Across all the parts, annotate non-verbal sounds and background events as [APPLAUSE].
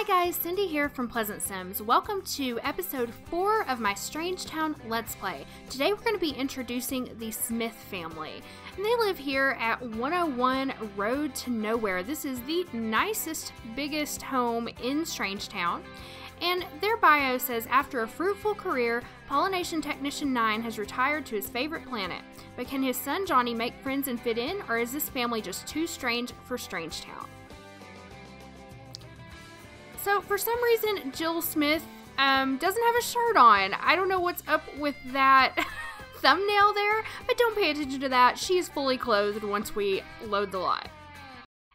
Hi guys, Cindy here from Pleasant Sims. Welcome to episode 4 of my Strangetown Let's Play. Today we're going to be introducing the Smith family. And they live here at 101 Road to Nowhere. This is the nicest, biggest home in Strangetown. And their bio says after a fruitful career, Pollination Technician 9 has retired to his favorite planet. But can his son Johnny make friends and fit in, or is this family just too strange for Strangetown? So, for some reason, Jill Smith um, doesn't have a shirt on. I don't know what's up with that [LAUGHS] thumbnail there, but don't pay attention to that. She is fully clothed once we load the lot.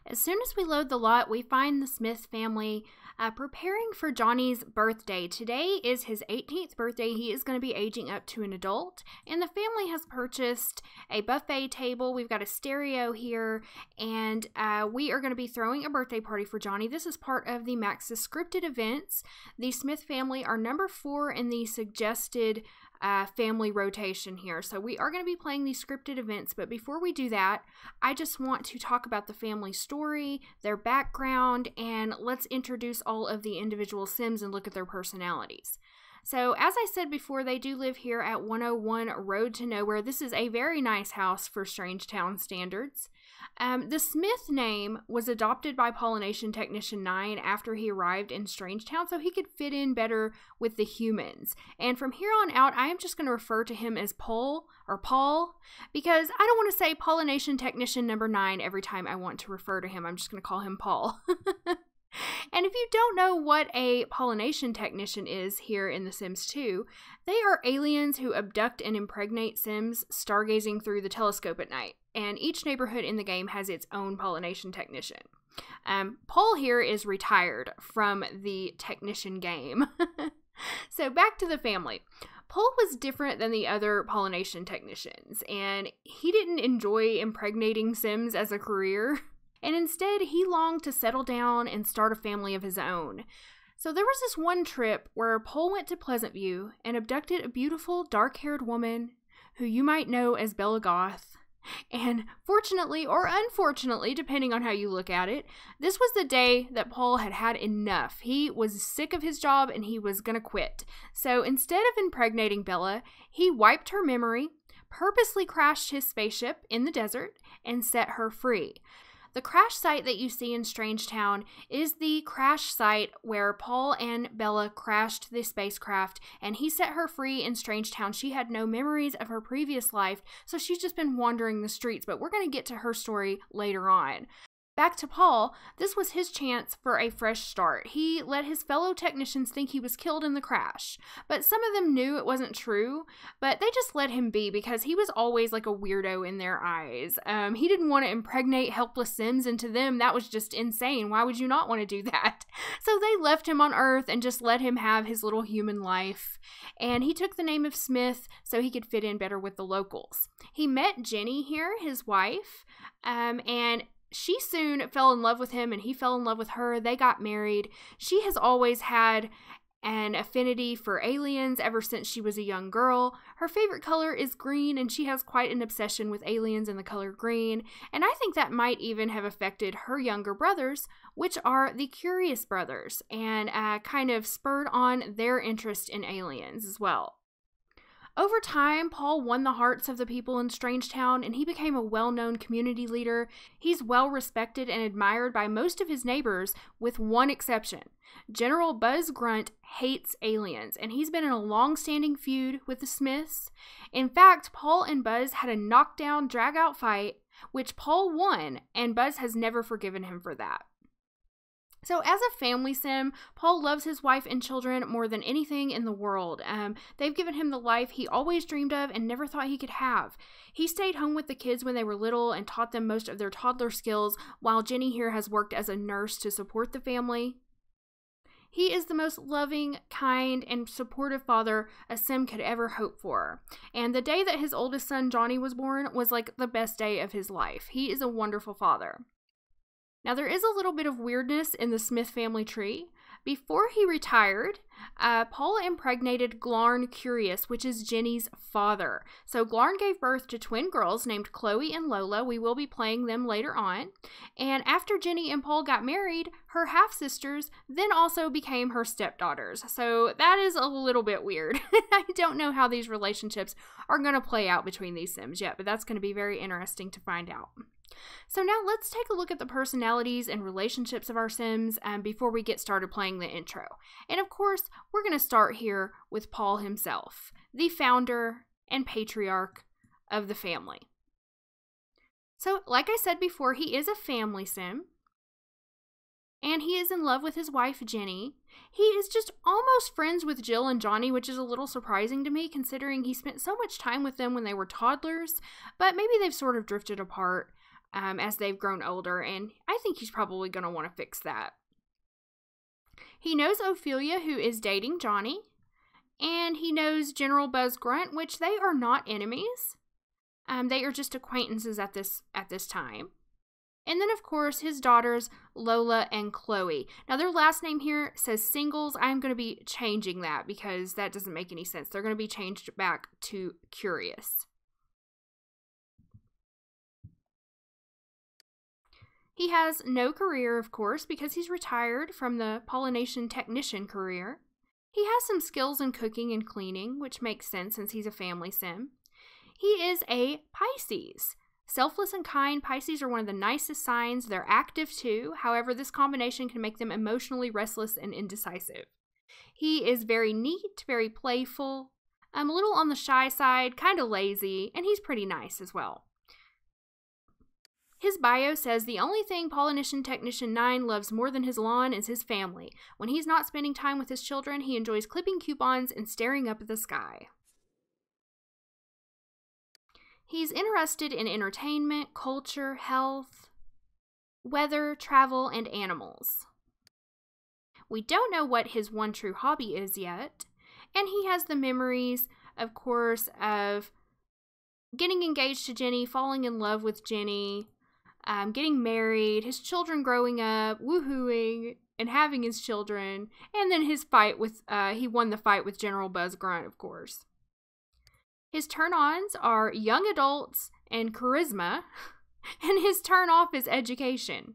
As soon as we load the lot, we find the Smith family uh, preparing for Johnny's birthday. Today is his 18th birthday. He is going to be aging up to an adult, and the family has purchased a buffet table. We've got a stereo here, and uh, we are going to be throwing a birthday party for Johnny. This is part of the Maxis scripted events. The Smith family are number four in the suggested uh, family rotation here. So we are going to be playing these scripted events, but before we do that, I just want to talk about the family story, their background, and let's introduce all of the individual Sims and look at their personalities. So, as I said before, they do live here at 101 Road to Nowhere. This is a very nice house for Strangetown standards. Um, the Smith name was adopted by Pollination Technician 9 after he arrived in Strangetown so he could fit in better with the humans. And from here on out, I am just going to refer to him as Paul or Paul because I don't want to say Pollination Technician number 9 every time I want to refer to him. I'm just going to call him Paul. [LAUGHS] And if you don't know what a pollination technician is here in The Sims 2, they are aliens who abduct and impregnate Sims stargazing through the telescope at night. And each neighborhood in the game has its own pollination technician. Um, Paul here is retired from the technician game. [LAUGHS] so back to the family. Paul was different than the other pollination technicians, and he didn't enjoy impregnating Sims as a career. [LAUGHS] and instead he longed to settle down and start a family of his own. So there was this one trip where Paul went to Pleasant View and abducted a beautiful dark haired woman who you might know as Bella Goth. And fortunately or unfortunately, depending on how you look at it, this was the day that Paul had had enough. He was sick of his job and he was going to quit. So instead of impregnating Bella, he wiped her memory, purposely crashed his spaceship in the desert, and set her free. The crash site that you see in Strangetown is the crash site where Paul and Bella crashed the spacecraft and he set her free in Strangetown. She had no memories of her previous life, so she's just been wandering the streets, but we're going to get to her story later on. Back to Paul, this was his chance for a fresh start. He let his fellow technicians think he was killed in the crash, but some of them knew it wasn't true, but they just let him be because he was always like a weirdo in their eyes. Um, he didn't want to impregnate helpless Sims, into them, that was just insane. Why would you not want to do [LAUGHS] that? So they left him on Earth and just let him have his little human life. And he took the name of Smith so he could fit in better with the locals. He met Jenny here, his wife, um, and she soon fell in love with him and he fell in love with her. They got married. She has always had an affinity for aliens ever since she was a young girl. Her favorite color is green, and she has quite an obsession with aliens and the color green. And I think that might even have affected her younger brothers, which are the Curious Brothers, and uh, kind of spurred on their interest in aliens as well. Over time, Paul won the hearts of the people in Strangetown and he became a well known community leader. He's well respected and admired by most of his neighbors, with one exception. General Buzz Grunt hates aliens, and he's been in a long standing feud with the Smiths. In fact, Paul and Buzz had a knockdown, drag out fight, which Paul won, and Buzz has never forgiven him for that. So, as a family sim, Paul loves his wife and children more than anything in the world. Um, they've given him the life he always dreamed of and never thought he could have. He stayed home with the kids when they were little and taught them most of their toddler skills, while Jenny here has worked as a nurse to support the family. He is the most loving, kind, and supportive father a Sim could ever hope for. And the day that his oldest son, Johnny, was born was like the best day of his life. He is a wonderful father. Now, there is a little bit of weirdness in the Smith family tree. Before he retired, uh, Paul impregnated Glarn Curious, which is Jenny's father. So Glarn gave birth to twin girls named Chloe and Lola. We will be playing them later on. And after Jenny and Paul got married, her half sisters then also became her stepdaughters. So that is a little bit weird. [LAUGHS] I don't know how these relationships are going to play out between these Sims yet, but that's going to be very interesting to find out. So now let's take a look at the personalities and relationships of our Sims um, before we get started playing the intro. And of course, we're going to start here with Paul himself, the founder and patriarch of the family. So, like I said before, he is a family Sim. And he is in love with his wife, Jenny. He is just almost friends with Jill and Johnny, which is a little surprising to me considering he spent so much time with them when they were toddlers. But maybe they've sort of drifted apart um, as they've grown older, and I think he's probably going to want to fix that. He knows Ophelia, who is dating Johnny, and he knows General Buzz Grunt, which they are not enemies. Um, they are just acquaintances at this at this time. And then, of course, his daughters, Lola and Chloe. Now, their last name here says Singles. I'm going to be changing that because that doesn't make any sense. They're going to be changed back to Curious. He has no career, of course, because he's retired from the pollination technician career. He has some skills in cooking and cleaning, which makes sense since he's a family sim. He is a Pisces. Selfless and kind, Pisces are one of the nicest signs. They're active too. However, this combination can make them emotionally restless and indecisive. He is very neat, very playful, um, a little on the shy side, kind of lazy, and he's pretty nice as well. His bio says the only thing Pollination Technician 9 loves more than his lawn is his family. When he's not spending time with his children, he enjoys clipping coupons and staring up at the sky. He's interested in entertainment, culture, health, weather, travel, and animals. We don't know what his one true hobby is yet, and he has the memories, of course, of getting engaged to Jenny, falling in love with Jenny, um, getting married, his children growing up, woohooing, and having his children, and then his fight with, uh, he won the fight with General Buzz Grunt, of course. His turn ons are young adults and charisma, [LAUGHS] and his turn off is education.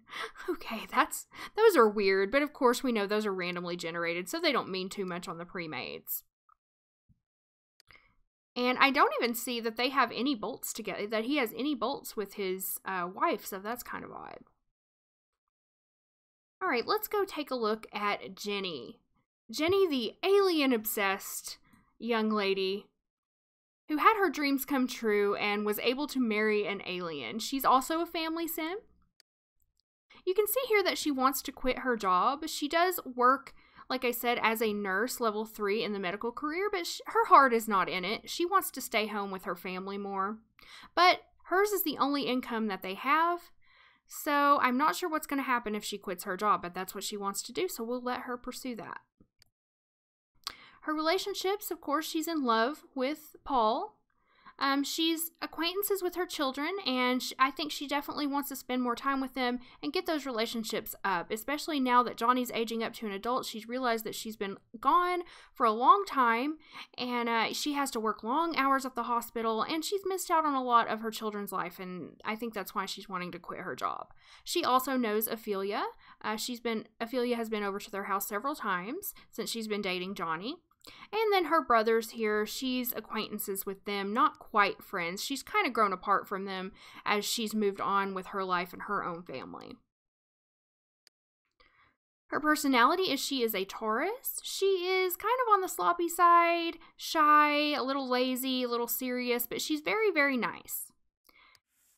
Okay, that's those are weird, but of course we know those are randomly generated, so they don't mean too much on the pre-mades. And I don't even see that they have any bolts together, that he has any bolts with his uh, wife, so that's kind of odd. All right, let's go take a look at Jenny. Jenny, the alien obsessed young lady who had her dreams come true and was able to marry an alien. She's also a family sim. You can see here that she wants to quit her job. She does work like I said, as a nurse, level three in the medical career, but her heart is not in it. She wants to stay home with her family more. But hers is the only income that they have. So I'm not sure what's going to happen if she quits her job, but that's what she wants to do. So we'll let her pursue that. Her relationships, of course, she's in love with Paul. Um, she's acquaintances with her children, and she, I think she definitely wants to spend more time with them and get those relationships up, especially now that Johnny's aging up to an adult. She's realized that she's been gone for a long time, and uh, she has to work long hours at the hospital, and she's missed out on a lot of her children's life, and I think that's why she's wanting to quit her job. She also knows Ophelia. Uh, she's been Ophelia has been over to their house several times since she's been dating Johnny. And then her brothers here, she's acquaintances with them, not quite friends. She's kind of grown apart from them as she's moved on with her life and her own family. Her personality is she is a Taurus. She is kind of on the sloppy side, shy, a little lazy, a little serious, but she's very, very nice.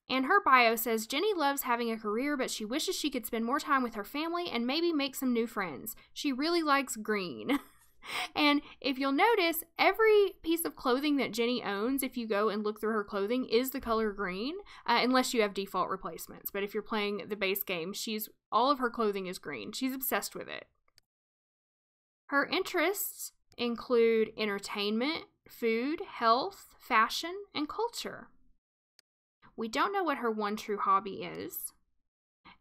And her bio says Jenny loves having a career, but she wishes she could spend more time with her family and maybe make some new friends. She really likes green. [LAUGHS] [LAUGHS] And if you'll notice, every piece of clothing that Jenny owns, if you go and look through her clothing, is the color green, uh, unless you have default replacements. But if you're playing the base game, she's all of her clothing is green. She's obsessed with it. Her interests include entertainment, food, health, fashion, and culture. We don't know what her one true hobby is.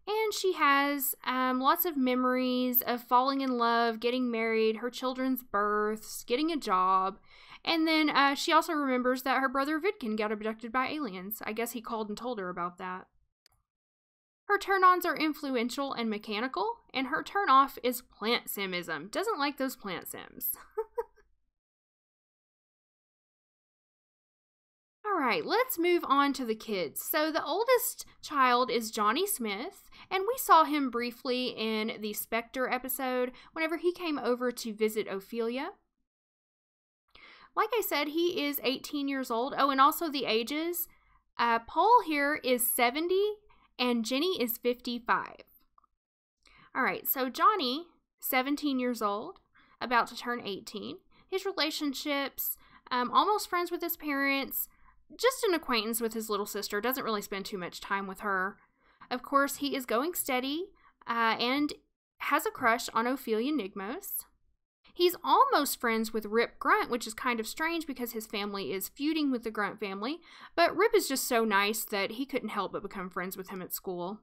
And she has um, lots of memories of falling in love, getting married, her children's births, getting a job. And then uh, she also remembers that her brother Vidcund got abducted by aliens. I guess he called and told her about that. Her turn ons are influential and mechanical, and her turn off is plant simism. Doesn't like those plant sims. [LAUGHS] All right, let's move on to the kids. So, the oldest child is Johnny Smith, and we saw him briefly in the Specter episode whenever he came over to visit Ophelia. Like I said, he is 18 years old. Oh, and also the ages. Uh, Paul here is 70 and Jenny is 55. All right, so Johnny, 17 years old, about to turn 18. His relationships, um, almost friends with his parents, just an acquaintance with his little sister, doesn't really spend too much time with her. Of course, he is going steady uh, and has a crush on Ophelia Nigmos. He's almost friends with Rip Grunt, which is kind of strange because his family is feuding with the Grunt family, but Rip is just so nice that he couldn't help but become friends with him at school.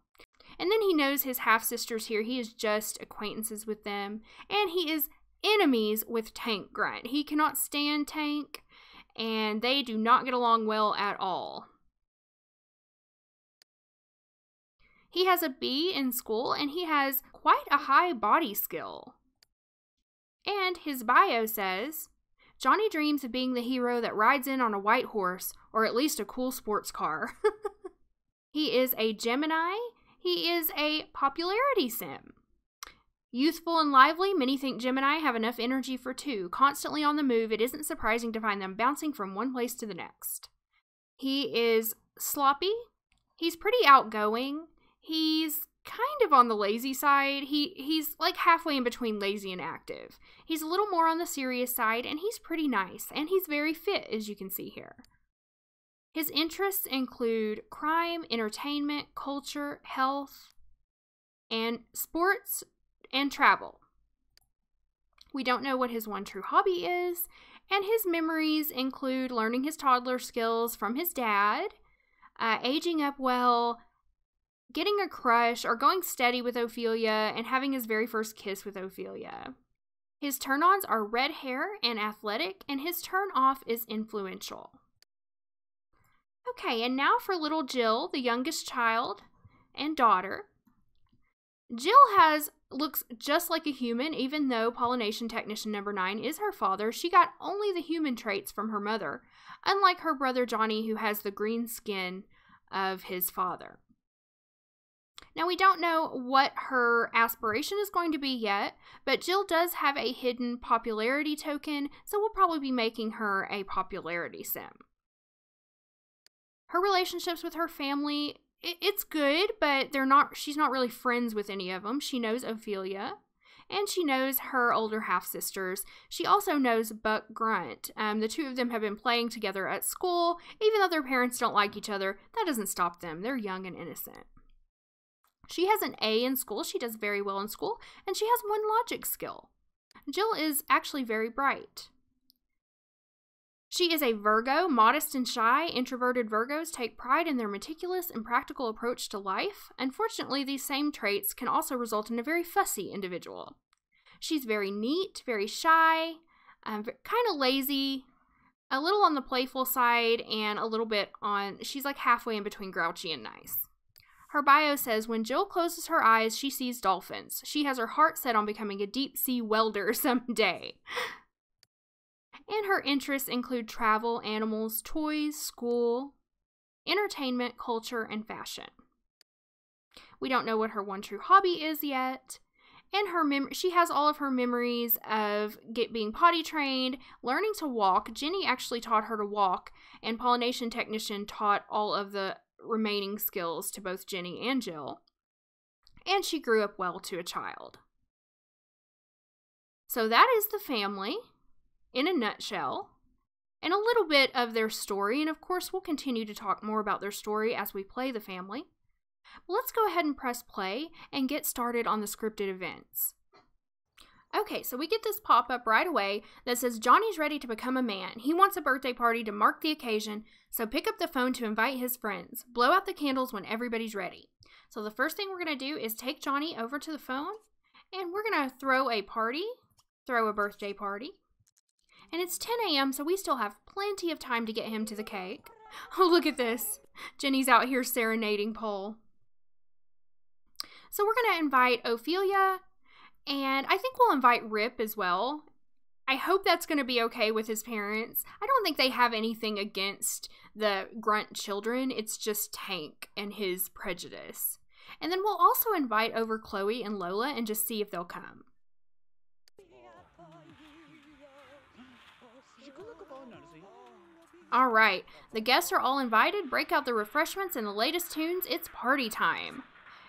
And then he knows his half sisters here. He is just acquaintances with them. And he is enemies with Tank Grunt. He cannot stand Tank, and they do not get along well at all. He has a B in school, and he has quite a high body skill. And his bio says Johnny dreams of being the hero that rides in on a white horse, or at least a cool sports car. [LAUGHS] he is a Gemini. He is a popularity sim. Youthful and lively, many think Gemini have enough energy for two. Constantly on the move, it isn't surprising to find them bouncing from one place to the next. He is sloppy. He's pretty outgoing. He's kind of on the lazy side. He he's like halfway in between lazy and active. He's a little more on the serious side and he's pretty nice and he's very fit as you can see here. His interests include crime, entertainment, culture, health, and sports and travel. We don't know what his one true hobby is, and his memories include learning his toddler skills from his dad, uh, aging up well, getting a crush or going steady with Ophelia and having his very first kiss with Ophelia. His turn ons are red hair and athletic, and his turn off is influential. Okay, and now for little Jill, the youngest child and daughter. Jill has looks just like a human, even though pollination technician number nine is her father. She got only the human traits from her mother, unlike her brother Johnny, who has the green skin of his father. Now, we don't know what her aspiration is going to be yet, but Jill does have a hidden popularity token, so we'll probably be making her a popularity sim. Her relationships with her family, it's good, but they're not she's not really friends with any of them. She knows Ophelia, and she knows her older half sisters. She also knows Buck Grunt. Um, the two of them have been playing together at school. Even though their parents don't like each other, that doesn't stop them. They're young and innocent. She has an A in school, she does very well in school, and she has one logic skill. Jill is actually very bright. She is a Virgo, modest and shy. Introverted Virgos take pride in their meticulous and practical approach to life. Unfortunately, these same traits can also result in a very fussy individual. She's very neat, very shy, um, kind of lazy, a little on the playful side, and a little bit on, she's like halfway in between grouchy and nice. Her bio says when Jill closes her eyes, she sees dolphins. She has her heart set on becoming a deep sea welder [LAUGHS] someday. And her interests include travel, animals, toys, school, entertainment, culture, and fashion. We don't know what her one true hobby is yet. And her mem- she has all of her memories of get being potty trained, learning to walk. Jenny actually taught her to walk, and pollination technician taught all of the remaining skills to both Jenny and Jill, and she grew up well to a child. So that is the family in a nutshell, and a little bit of their story, and of course, we'll continue to talk more about their story as we play the family. Let's go ahead and press play and get started on the scripted events. Okay, so we get this pop up right away that says Johnny's ready to become a man. He wants a birthday party to mark the occasion, so pick up the phone to invite his friends. Blow out the candles when everybody's ready. So the first thing we're going to do is take Johnny over to the phone and we're going to throw a party, throw a birthday party. And it's 10 a.m., so we still have plenty of time to get him to the cake. [LAUGHS] Oh, look at this. Jenny's out here serenading Paul. So we're going to invite Ophelia, and I think we'll invite Rip as well. I hope that's going to be okay with his parents. I don't think they have anything against the grunt children. It's just Tank and his prejudice. And then we'll also invite over Chloe and Lola and just see if they'll come. All right, the guests are all invited. Break out the refreshments and the latest tunes. It's party time.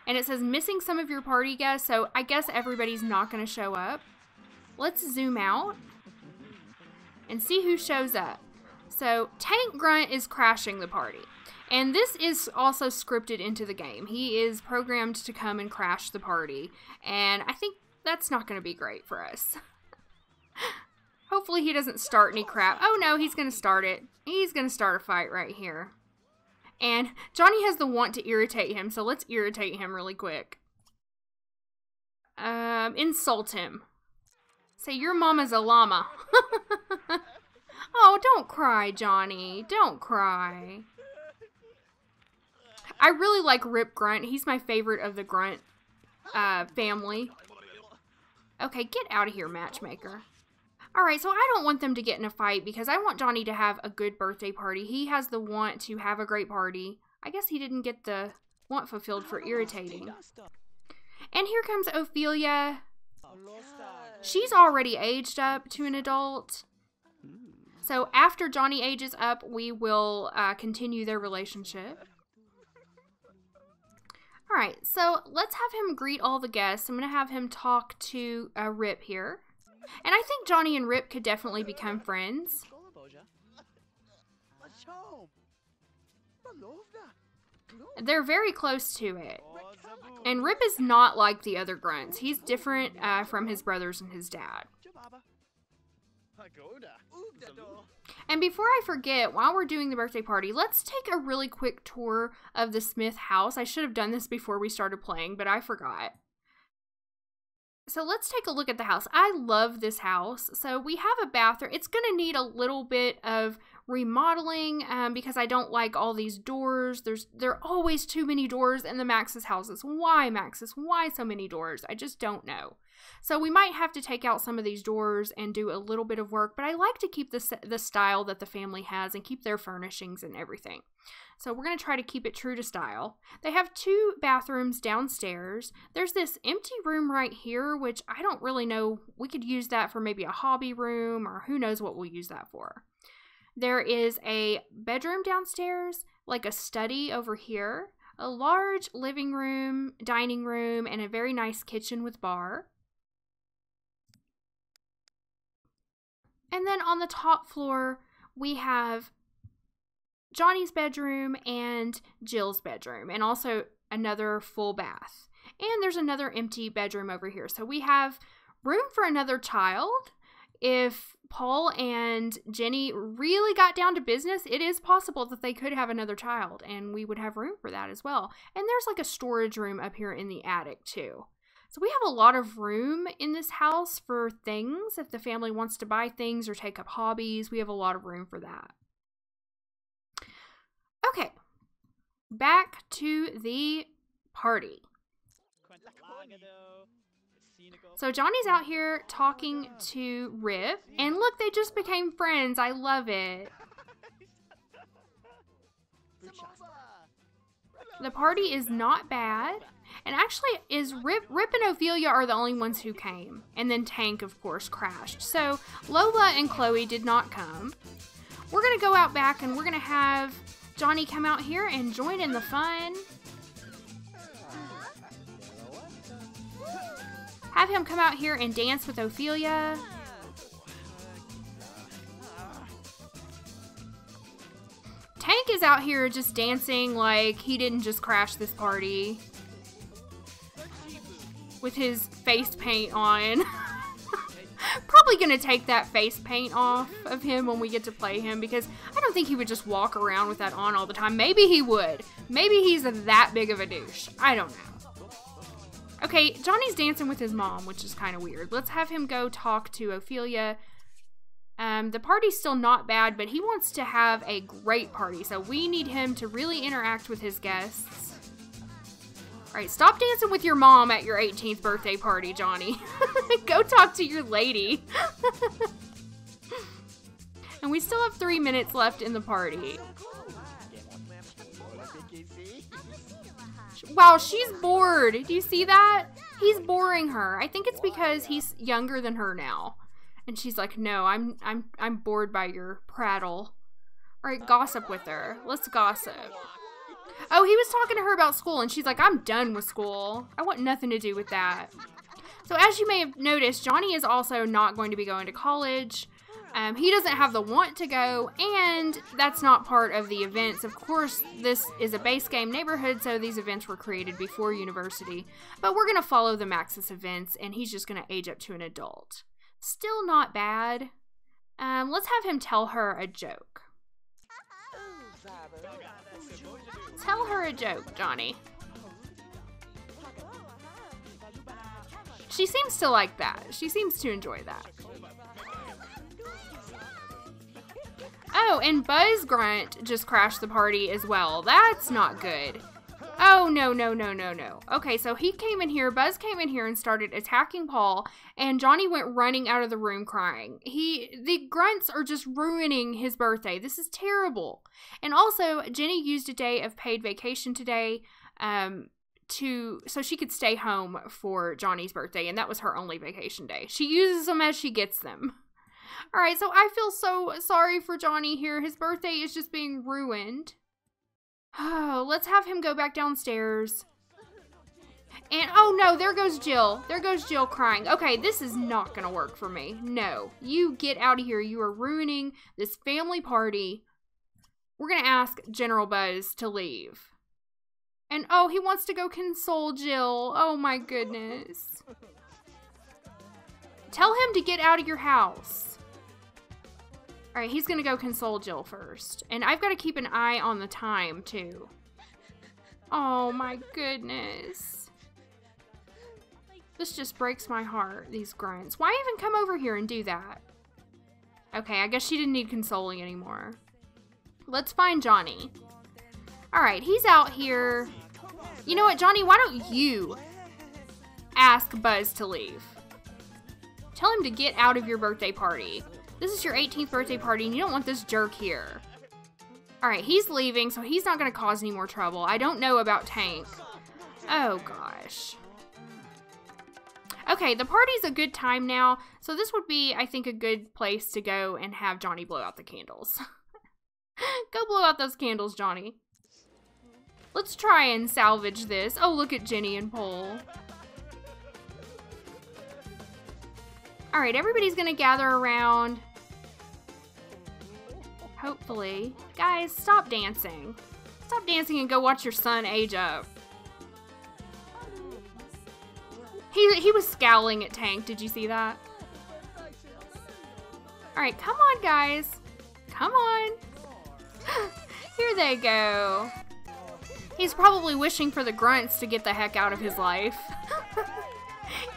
And it says missing some of your party guests, so I guess everybody's not going to show up. Let's zoom out and see who shows up. So, Tank Grunt is crashing the party. And this is also scripted into the game. He is programmed to come and crash the party. And I think that's not going to be great for us. [LAUGHS] Hopefully he doesn't start any crap. Oh no, he's going to start it. He's going to start a fight right here. And Johnny has the want to irritate him, so let's irritate him really quick. Um, insult him. Say, your mama's a llama. [LAUGHS] oh, don't cry, Johnny. Don't cry. I really like Rip Grunt. He's my favorite of the Grunt uh, family. Okay, get out of here, matchmaker. Alright, so I don't want them to get in a fight because I want Johnny to have a good birthday party. He has the want to have a great party. I guess he didn't get the want fulfilled for irritating. And here comes Ophelia. She's already aged up to an adult. So after Johnny ages up, we will uh, continue their relationship. All right, so let's have him greet all the guests. I'm going to have him talk to uh, Rip here. And I think Johnny and Rip could definitely become friends. They're very close to it. And Rip is not like the other grunts. He's different uh, from his brothers and his dad. And before I forget, while we're doing the birthday party, let's take a really quick tour of the Smith house. I should have done this before we started playing, but I forgot. So let's take a look at the house. I love this house. So we have a bathroom. It's going to need a little bit of remodeling um, because I don't like all these doors. There's there are always too many doors in the Maxis houses. Why Maxis? Why so many doors? I just don't know. So we might have to take out some of these doors and do a little bit of work, but I like to keep the, the style that the family has and keep their furnishings and everything. So we're going to try to keep it true to style. They have two bathrooms downstairs. There's this empty room right here, which I don't really know. We could use that for maybe a hobby room or who knows what we'll use that for. There is a bedroom downstairs, like a study over here, a large living room, dining room, and a very nice kitchen with bar. And then on the top floor, we have Johnny's bedroom and Jill's bedroom, and also another full bath. And there's another empty bedroom over here. So we have room for another child. If Paul and Jenny really got down to business, it is possible that they could have another child, and we would have room for that as well. And there's like a storage room up here in the attic, too. So we have a lot of room in this house for things. If the family wants to buy things or take up hobbies, we have a lot of room for that. Okay, back to the party. So Johnny's out here talking to Rip, and look, they just became friends. I love it. [LAUGHS] The party is not bad. And actually, is Rip, Rip and Ophelia are the only ones who came. And then Tank, of course, crashed. So Lola and Chloe did not come. We're going to go out back and we're going to have Johnny come out here and join in the fun. Have him come out here and dance with Ophelia. Tank is out here just dancing like he didn't just crash this party with his face paint on. [LAUGHS] Probably gonna take that face paint off of him when we get to play him because I don't think he would just walk around with that on all the time. Maybe he would. Maybe he's that big of a douche. I don't know. Okay, Johnny's dancing with his mom, which is kind of weird. Let's have him go talk to Ophelia. Um, the party's still not bad, but he wants to have a great party, so we need him to really interact with his guests. Alright, stop dancing with your mom at your 18th birthday party, Johnny. [LAUGHS] Go talk to your lady. [LAUGHS] and we still have three minutes left in the party. Wow, she's bored. Do you see that? He's boring her. I think it's because he's younger than her now. And she's like, "No, I'm I'm I'm bored by your prattle." All right, gossip with her. Let's gossip. Oh, he was talking to her about school, and she's like, I'm done with school. I want nothing to do with that. So, as you may have noticed, Johnny is also not going to be going to college. Um, he doesn't have the want to go, and that's not part of the events. Of course, this is a base game neighborhood, so these events were created before university. But we're going to follow the Maxis events, and he's just going to age up to an adult. Still not bad. Um, let's have him tell her a joke. Tell her a joke, Johnny. She seems to like that. She seems to enjoy that. Oh, and Buzz Grunt just crashed the party as well. That's not good. Oh, no, no, no, no, no. Okay, so he came in here, Buzz came in here and started attacking Paul, and Johnny went running out of the room crying. He, the grunts are just ruining his birthday. This is terrible. And also, Jenny used a day of paid vacation today, um, to, so she could stay home for Johnny's birthday, and that was her only vacation day. She uses them as she gets them. All right, so I feel so sorry for Johnny here. His birthday is just being ruined. Oh, let's have him go back downstairs. And oh no, there goes Jill. There goes Jill crying. Okay, this is not gonna work for me. No, you get out of here. You are ruining this family party. We're gonna ask General Buzz to leave. And oh, he wants to go console Jill. Oh my goodness. Tell him to get out of your house. All right, he's to go console Jill first. And I've got to keep an eye on the time, too. Oh, my goodness. This just breaks my heart, these grunts. Why even come over here and do that? Okay, I guess she didn't need consoling anymore. Let's find Johnny. All right, he's out here. You know what, Johnny, why don't you ask Buzz to leave? Tell him to get out of your birthday party. This is your 18th birthday party and you don't want this jerk here. Alright, he's leaving, so he's not going to cause any more trouble. I don't know about Tank. Oh, gosh. Okay, the party's a good time now, so this would be, I think, a good place to go and have Johnny blow out the candles. [LAUGHS] go blow out those candles, Johnny. Let's try and salvage this. Oh, look at Jenny and Paul. Alright, everybody's gonna gather around. Hopefully. Guys, stop dancing. Stop dancing and go watch your son age up. He, he was scowling at Tank. Did you see that? Alright, come on, guys. Come on. [LAUGHS] Here they go. He's probably wishing for the grunts to get the heck out of his life. [LAUGHS]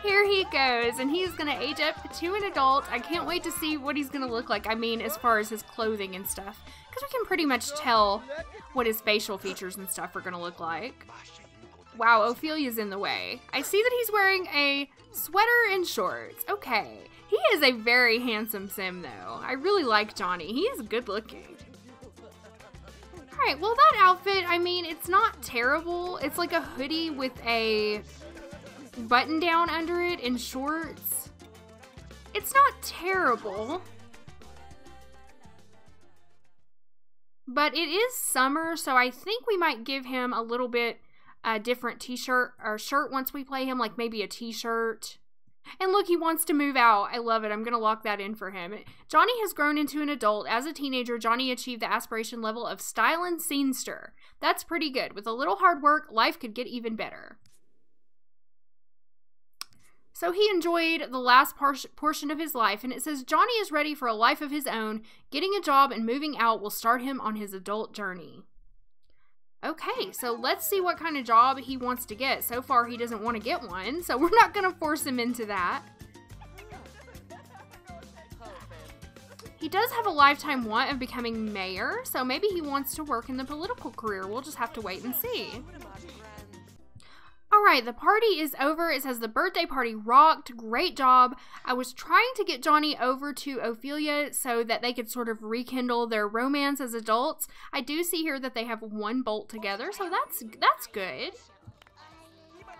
Here he goes, and he's gonna age up to an adult. I can't wait to see what he's gonna look like. I mean, as far as his clothing and stuff. Because we can pretty much tell what his facial features and stuff are gonna look like. Wow, Ophelia's in the way. I see that he's wearing a sweater and shorts. Okay. He is a very handsome sim, though. I really like Johnny. He is good looking. Alright, well that outfit, I mean, it's not terrible. It's like a hoodie with a button down under it in shorts. It's not terrible. But it is summer, so I think we might give him a little bit a different t-shirt or shirt once we play him, like maybe a t-shirt. And look, he wants to move out. I love it. I'm going to lock that in for him. Johnny has grown into an adult. As a teenager, Johnny achieved the aspiration level of style and scenester. That's pretty good. With a little hard work, life could get even better. So he enjoyed the last par- portion of his life, and it says Johnny is ready for a life of his own. Getting a job and moving out will start him on his adult journey. Okay, so let's see what kind of job he wants to get. So far, he doesn't want to get one, so [LAUGHS] we're not going to force him into that. He does have a lifetime want of becoming mayor, so maybe he wants to work in the political career. We'll just have to wait and see. All right, the party is over. It says the birthday party rocked. Great job. I was trying to get Johnny over to Ophelia so that they could sort of rekindle their romance as adults. I do see here that they have one bolt together, so that's that's good.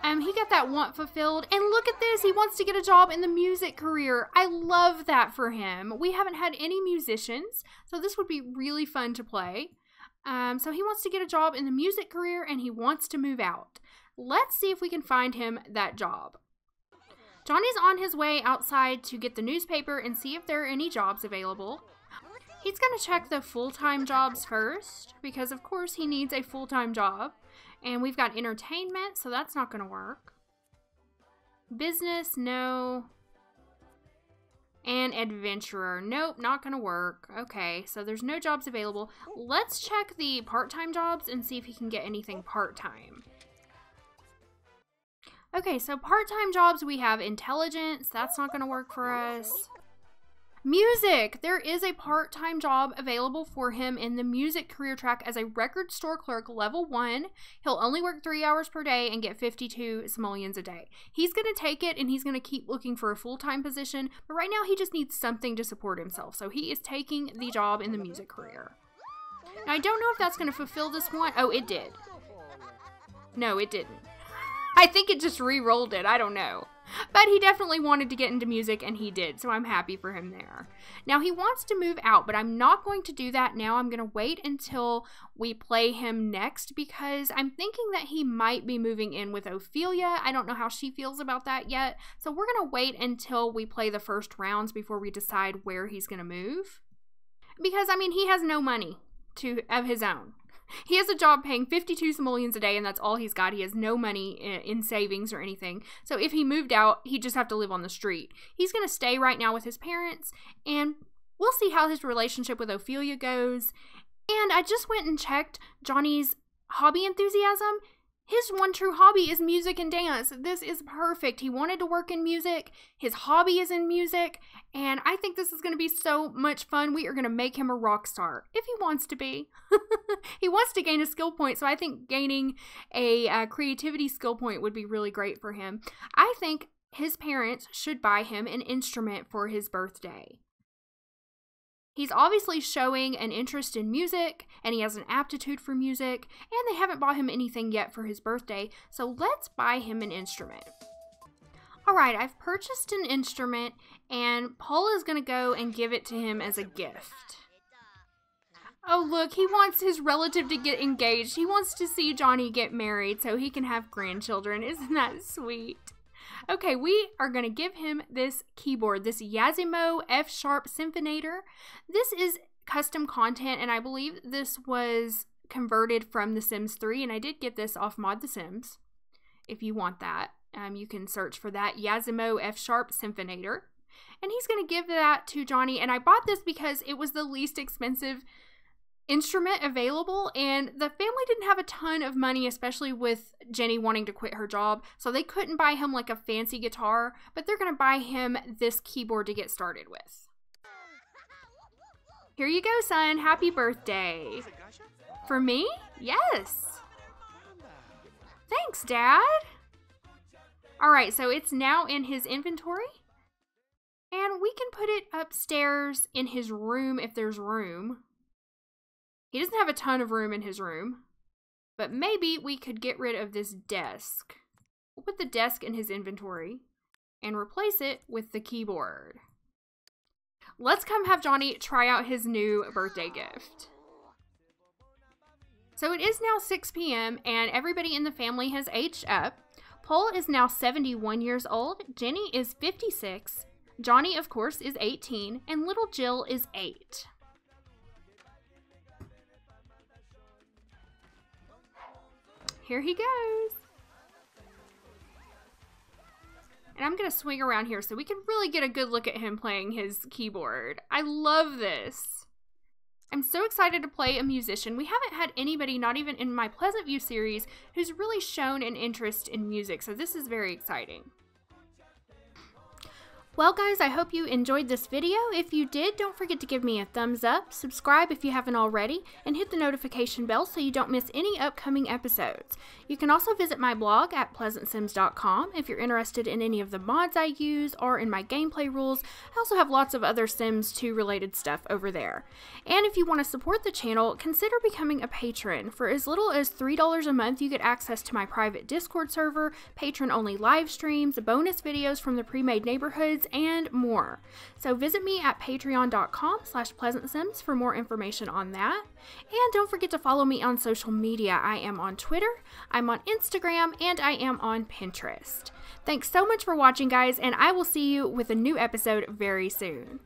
Um, he got that want fulfilled. And look at this. He wants to get a job in the music career. I love that for him. We haven't had any musicians, so this would be really fun to play. Um, so he wants to get a job in the music career and he wants to move out. Let's see if we can find him that job. Johnny's on his way outside to get the newspaper and see if there are any jobs available. He's going to check the full time jobs first because, of course, he needs a full time job. And we've got entertainment, so that's not going to work. Business, no. And adventurer, nope, not going to work. Okay, so there's no jobs available. Let's check the part-time jobs and see if he can get anything part-time. Okay, so part-time jobs, we have intelligence. That's not going to work for us. Music! There is a part time job available for him in the music career track as a record store clerk level one. He'll only work three hours per day and get 52 simoleons a day. He's going to take it and he's going to keep looking for a full time position, but right now he just needs something to support himself. So he is taking the job in the music career. Now, I don't know if that's going to fulfill this one. Oh, it did. No, it didn't. I think it just re rolled it. I don't know. But he definitely wanted to get into music and he did, so I'm happy for him there. Now he wants to move out, but I'm not going to do that now. I'm going to wait until we play him next because I'm thinking that he might be moving in with Ophelia. I don't know how she feels about that yet. So we're going to wait until we play the first rounds before we decide where he's going to move. Because I mean, he has no money to of his own. [LAUGHS] He has a job paying 52 simoleons a day, and that's all he's got. He has no money in savings or anything. So if he moved out, he'd just have to live on the street. He's going to stay right now with his parents, and we'll see how his relationship with Ophelia goes. And I just went and checked Johnny's hobby enthusiasm. His one true hobby is music and dance. This is perfect. He wanted to work in music. His hobby is in music. And I think this is going to be so much fun. We are going to make him a rock star if he wants to be. [LAUGHS] he wants to gain a skill point. So I think gaining a uh, creativity skill point would be really great for him. I think his parents should buy him an instrument for his birthday. He's obviously showing an interest in music and he has an aptitude for music, and they haven't bought him anything yet for his birthday, so let's buy him an instrument. Alright, I've purchased an instrument, and Paul is going to go and give it to him as a gift. Oh, look, he wants his relative to get engaged. He wants to see Johnny get married so he can have grandchildren. Isn't that sweet? Okay, we are going to give him this keyboard, this Yazimo F Sharp Symphonator. This is custom content, and I believe this was converted from The Sims 3, and I did get this off Mod The Sims. If you want that, um, you can search for that Yazimo F Sharp Symphonator. And he's going to give that to Johnny, and I bought this because it was the least expensive instrument available and the family didn't have a ton of money especially with Jenny wanting to quit her job so they couldn't buy him like a fancy guitar but they're going to buy him this keyboard to get started with. Here you go son, happy birthday. For me? Yes. Thanks dad. Alright, so it's now in his inventory and we can put it upstairs in his room if there's room. He doesn't have a ton of room in his room, but maybe we could get rid of this desk. We'll put the desk in his inventory and replace it with the keyboard. Let's come have Johnny try out his new birthday gift. So it is now 6 p.m. and everybody in the family has aged up. Paul is now 71 years old, Jenny is 56, Johnny, of course, is 18, and little Jill is 8. Here he goes. And I'm going to swing around here so we can really get a good look at him playing his keyboard. I love this. I'm so excited to play a musician. We haven't had anybody, not even in my Pleasant View series, who's really shown an interest in music, so this is very exciting. Well guys, I hope you enjoyed this video. If you did, don't forget to give me a thumbs up, subscribe if you haven't already, and hit the notification bell so you don't miss any upcoming episodes. You can also visit my blog at pleasantsims.com if you're interested in any of the mods I use or in my gameplay rules. I also have lots of other Sims 2 related stuff over there. And if you want to support the channel, consider becoming a patron. For as little as $3 a month, you get access to my private Discord server, patron-only live streams, bonus videos from the pre-made neighborhoods, and more. So visit me at patreon.com slash pleasantsims for more information on that. And don't forget to follow me on social media. I am on Twitter, I'm on Instagram, and I am on Pinterest. Thanks so much for watching, guys, and I will see you with a new episode very soon.